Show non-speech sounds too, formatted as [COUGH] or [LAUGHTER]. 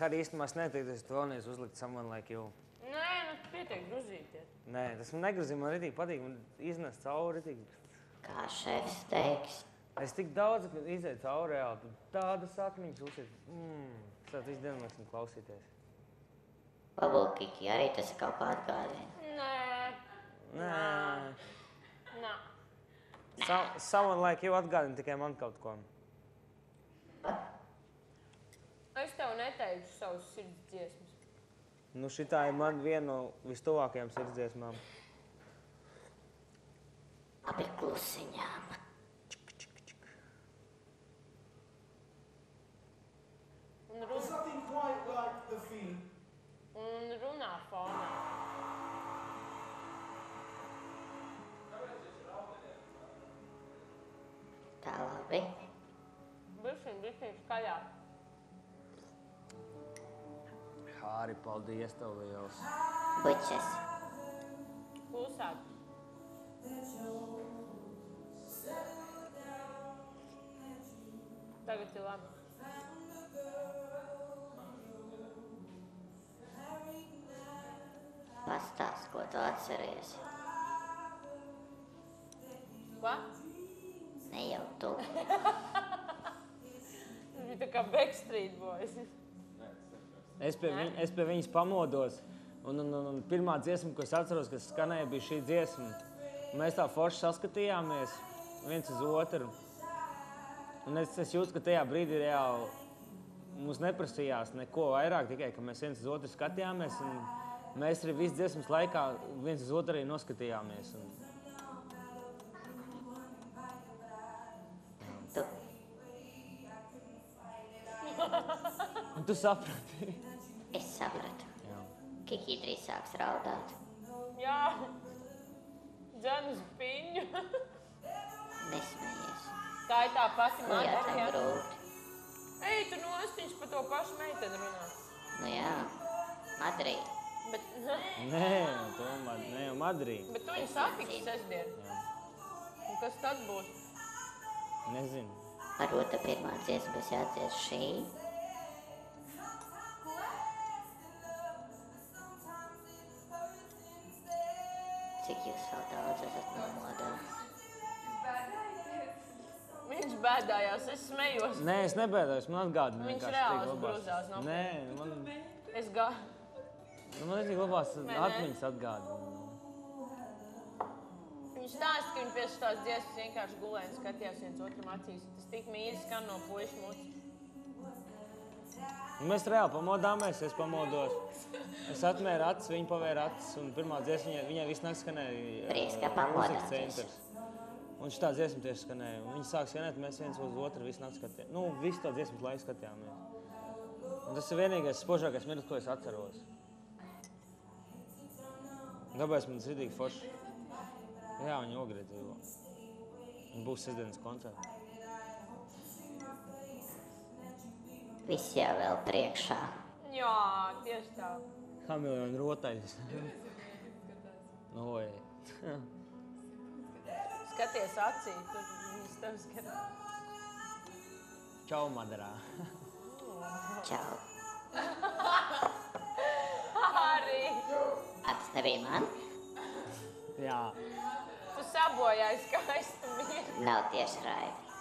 Harry, īstenībā es neteiktu, es to vēlreiz uzlikt someone like you. Nē, nu pietiek gruzīties. Nē, tas man negrozī, man arī patīk, man iznest cauri. Ritīgi. Kā šefs teiks. Es tik daudz izēju cauri reāli, tu tāda sakniņas uzsiet. Mm, es tādu visu dienu mēksim klausīties. Babulkiki arī tas kaut kā atgādina. Nē, Nē. nē. So, someone like you atgādina tikai man kaut ko. Es neteikšu savus sirds dziesmas. Nu, šitā ir man viena no vistuvākajām sirdsdziesmām. Abi klusiņām. Un, There's run, nothing quite like the feeling. un runā fonā. Tā labi. Bišķiņ, bišķiņ skaļāk. Hāri, paldies tev liels. Buķes. Klusāk. Tagad ir labi. Pastāst, ko tu atceries. Ko? Ne jau tu. [LAUGHS] Bija tā kā Backstreet Boys. Es pie, viņ, es pie viņas pamodos. Un, un, un, un pirmā dziesma, ko es atceros, kas skanēja, bija šī dziesma. Mēs tā forši saskatījāmies viens uz otru. Un es, es jūtu, ka tajā brīdī reāli mums neprasījās neko vairāk, tikai ka mēs viens uz otru skatījāmies. Mēs arī visu dziesmas laikā viens uz otru noskatījāmies. Un, un tu saprati. Es sapratu. Jā. Kiki drīz sāks raudāt. Jā. Uz piņu. Nesmējies. Tā ir tā pati Nu jā, māte. tā jā. grūti. Ej, tu nostiņš par to pašu meiteni runā. Nu jā. Madrī. Bet, [LAUGHS] Nē, tomēr ne jau Madrīd. bet tu viņu satiks sestdien. Un kas tad būs? Nezinu. Varbūt tā pirmā dziesma būs jādzies šī. Daudz esat nomodā? Viņš bēdājās, es smējos. Nē, es nebēdājos. Man atgādina. Viņš reāli uzbrūzās no Nē, man, Es gā... nu, man tik labās atmiņas atgādina. Viņš stāsta, ka viņi pie šīs dziesmas vienkārši gulēja un skatījās viens otram acīs. Tas tik mīļi skan no puikas mutes. Un Mēs reāli pamodāmies, es pamodos. Es atvēru acis, viņa pavēra acis. Un pirmā dziesma viņai, viņai viss naktis skanēja. Prieks, ka pamodāties. Un šī tā dziesma tieši skanēja. Un Viņa sāk skanēt, mēs viens uz otru visu nakti skatījāmies. Nu, visu to dziesmas laiku skatījāmies. Un tas ir vienīgais spožākais mirklis, ko es atceros. Tāpēc man tik forši. Jā, viņa ogrē dzīvo. Viņa būs sestdienas koncerta. Viss jau vēl priekšā. Jā, tieši tā. Kā miljonu rotaļus. Nu. Skaties acī, tur viņas tev skatās. Čau, Madarā. Čau. Arī A, tas nebija man? Jā. tu sabojāji skaistu mieru. Nav tieši raidi.